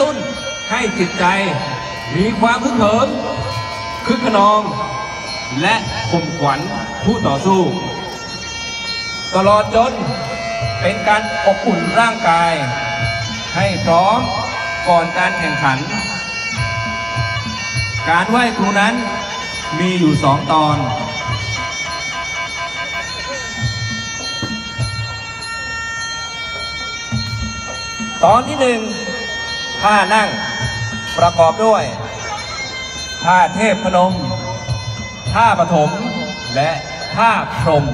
ตุ้นให้จิตใจ มีความพึกเหิมคึกขนอง และข่มขวัญผู้ต่อสู้ ตลอดจนเป็นการอบอุ่นร่างกาย ให้พร้อมก่อนการแข่งขัน การไหว้ครูนั้นมีอยู่สองตอน ตอนที่หนึ่ง ท่านั่ง ประกอบด้วยท่าเทพพนมท่าปฐมและท่าพรม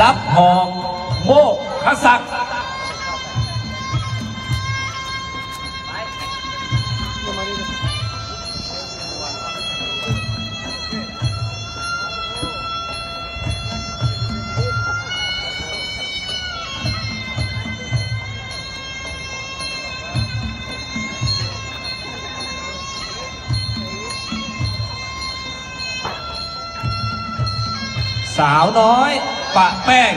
รับหอกโมกขศักดิ์ สาวน้อยปะแป้ง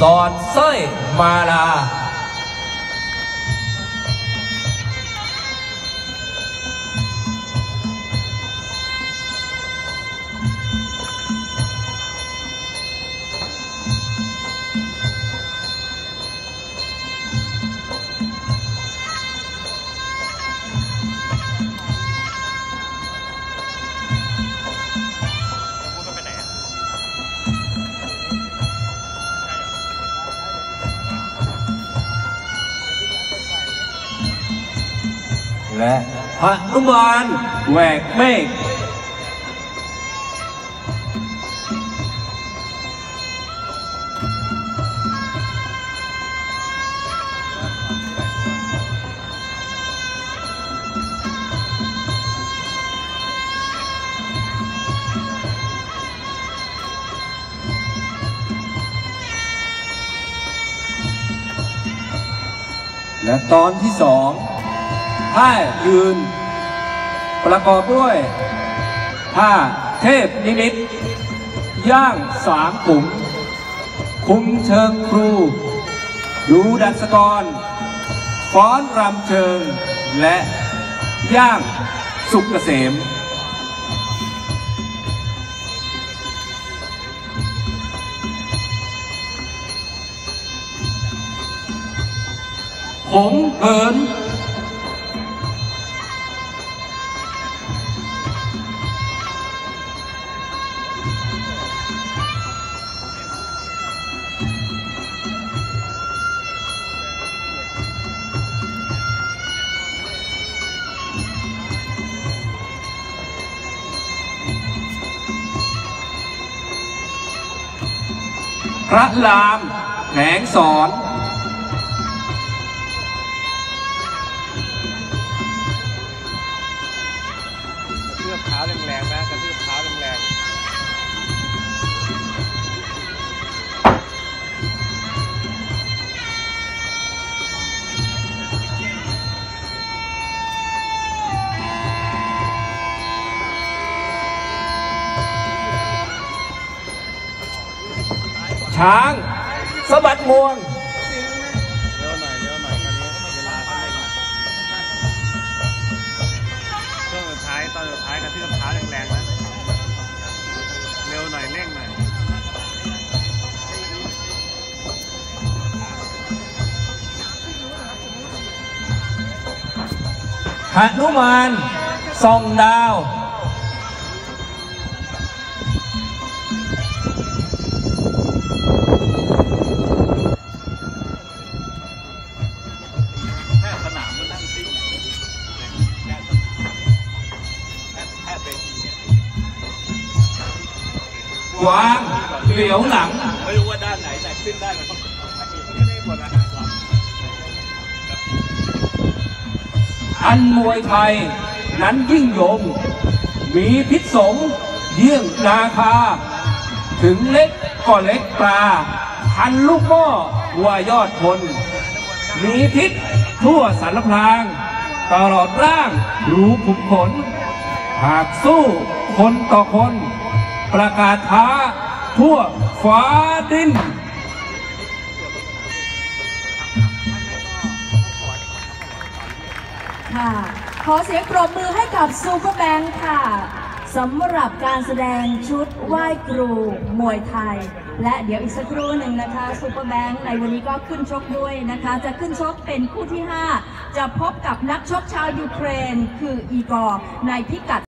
สอดสร้อยมาลา และพระนุมานแหวกเมฆและตอนที่สอง ท่ายืน ประกอบด้วยท่าเทพนิมิตย่างสามขุม คุมเชิงครู ดูดัสกร ฟ้อนรำเชิง และย่างสุกเกษมผมเหิน พระรามแผงสอนกระทืบเท้าแรงๆนะกระเท้าแรงช้างสอกเร็วหน่อยตอนนี้เวลา เขาเร่งนะช่วงสุดท้ายตอนสุดท้ายกระทืบเท้าแรงๆนะเร็วหน่อยเร่งหน่อยหนุมานส่องดาว กวางเหลียวหลัง ไม่รู้ว่าด้านไหนแต่ขึ้นได้มันไม่ได้หมดนะอันมวยไทยนั้นยิ่งยง มีพิษสงเยี่ยงนาคา ถึงเล็กก็เล็กปลาพันลูกหม้อวัวยอดคน มีพิษทั่วสารพราง ตลอดร่างรูขุมขน หากสู้คนต่อคน ประกาศท้าทั่วฟ้าดิน ค่ะ ขอเสียงปรบมือให้กับซูเปอร์แบงค์ค่ะสำหรับการแสดงชุดไหว้ครูมวยไทย และเดี๋ยวอีกสักครู่หนึ่งนะคะซูเปอร์แบงค์ในวันนี้ก็ขึ้นชกด้วยนะคะ จะขึ้นชกเป็นคู่ที่ 5 จะพบกับนักชกชาวยูเครน คืออีกอร์ในพิกัด